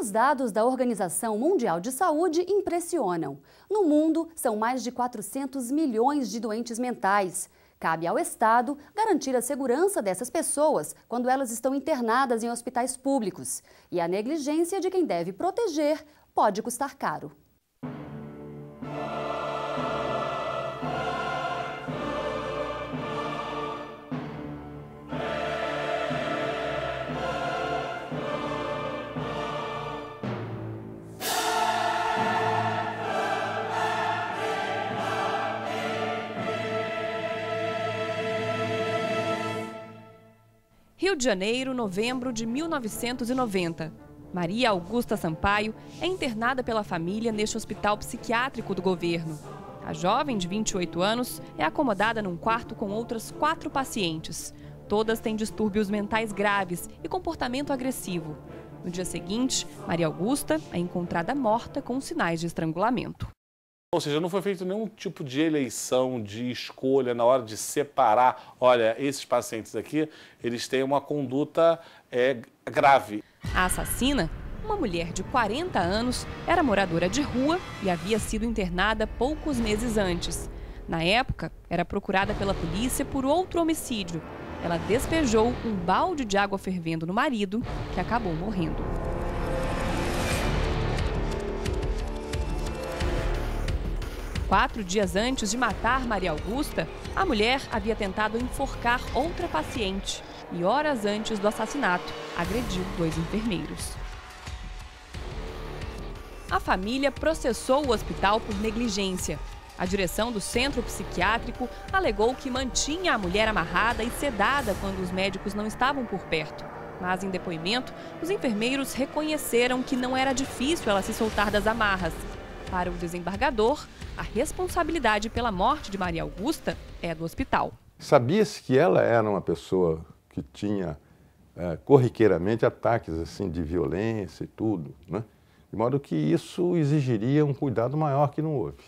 Os dados da Organização Mundial de Saúde impressionam. No mundo, são mais de 400 milhões de doentes mentais. Cabe ao Estado garantir a segurança dessas pessoas quando elas estão internadas em hospitais públicos. E a negligência de quem deve proteger pode custar caro. Rio de Janeiro, novembro de 1990. Maria Augusta Sampaio é internada pela família neste hospital psiquiátrico do governo. A jovem, de 28 anos, é acomodada num quarto com outras quatro pacientes. Todas têm distúrbios mentais graves e comportamento agressivo. No dia seguinte, Maria Augusta é encontrada morta com sinais de estrangulamento. Ou seja, não foi feito nenhum tipo de eleição, de escolha na hora de separar. Olha, esses pacientes aqui, eles têm uma conduta é, grave. A assassina, uma mulher de 40 anos, era moradora de rua e havia sido internada poucos meses antes. Na época, era procurada pela polícia por outro homicídio. Ela despejou um balde de água fervendo no marido, que acabou morrendo. Quatro dias antes de matar Maria Augusta, a mulher havia tentado enforcar outra paciente e, horas antes do assassinato, agrediu dois enfermeiros. A família processou o hospital por negligência. A direção do centro psiquiátrico alegou que mantinha a mulher amarrada e sedada quando os médicos não estavam por perto. Mas, em depoimento, os enfermeiros reconheceram que não era difícil ela se soltar das amarras. Para o desembargador, a responsabilidade pela morte de Maria Augusta é do hospital. Sabia-se que ela era uma pessoa que tinha é, corriqueiramente ataques assim de violência e tudo, né? de modo que isso exigiria um cuidado maior que não houve.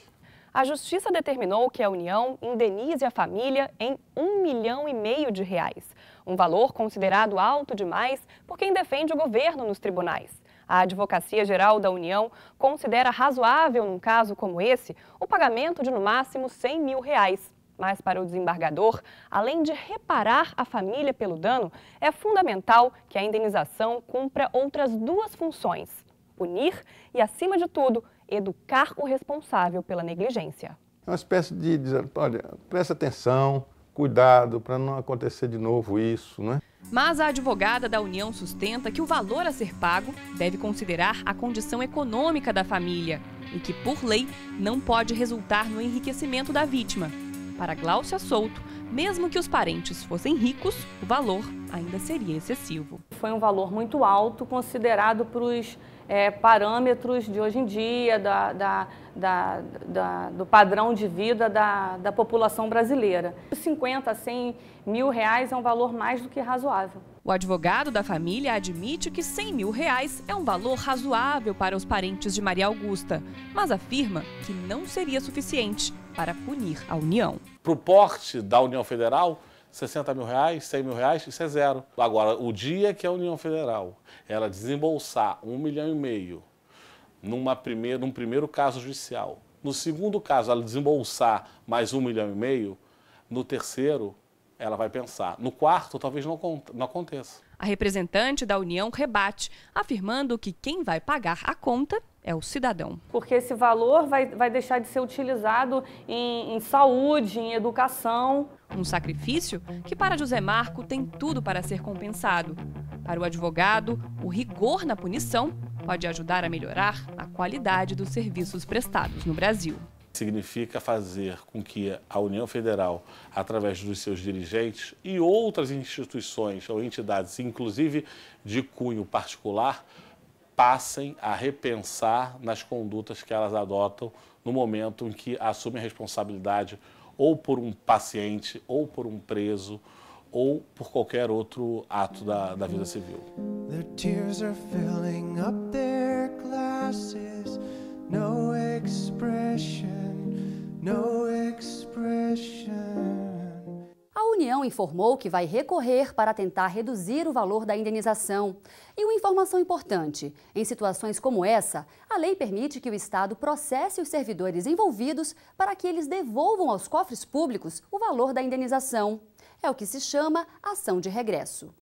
A justiça determinou que a União indenize a família em um milhão e meio de reais, um valor considerado alto demais por quem defende o governo nos tribunais. A Advocacia Geral da União considera razoável, num caso como esse, o pagamento de no máximo 100 mil reais. Mas para o desembargador, além de reparar a família pelo dano, é fundamental que a indenização cumpra outras duas funções: punir e, acima de tudo, educar o responsável pela negligência. É uma espécie de dizer, olha, presta atenção, cuidado para não acontecer de novo isso, né? Mas a advogada da União sustenta que o valor a ser pago deve considerar a condição econômica da família e que, por lei, não pode resultar no enriquecimento da vítima. Para Gláucia Souto, mesmo que os parentes fossem ricos, o valor ainda seria excessivo. Foi um valor muito alto considerado para os é, parâmetros de hoje em dia, da, da, da, da, do padrão de vida da, da população brasileira. 50 a 100 mil reais é um valor mais do que razoável. O advogado da família admite que 100 mil reais é um valor razoável para os parentes de Maria Augusta, mas afirma que não seria suficiente para punir a União. Para o porte da União Federal, 60 mil reais, 100 mil reais, isso é zero. Agora, o dia que a União Federal ela desembolsar um milhão e meio numa primeira, num primeiro caso judicial, no segundo caso ela desembolsar mais um milhão e meio, no terceiro ela vai pensar. No quarto, talvez não, não aconteça. A representante da União rebate, afirmando que quem vai pagar a conta é o cidadão. Porque esse valor vai, vai deixar de ser utilizado em, em saúde, em educação. Um sacrifício que, para José Marco, tem tudo para ser compensado. Para o advogado, o rigor na punição pode ajudar a melhorar a qualidade dos serviços prestados no Brasil significa fazer com que a União Federal, através dos seus dirigentes e outras instituições ou entidades, inclusive de cunho particular, passem a repensar nas condutas que elas adotam no momento em que assumem responsabilidade ou por um paciente, ou por um preso, ou por qualquer outro ato da, da vida civil. no A União informou que vai recorrer para tentar reduzir o valor da indenização. E uma informação importante: em situações como essa, a lei permite que o Estado processe os servidores envolvidos para que eles devolvam aos cofres públicos o valor da indenização. É o que se chama ação de regresso.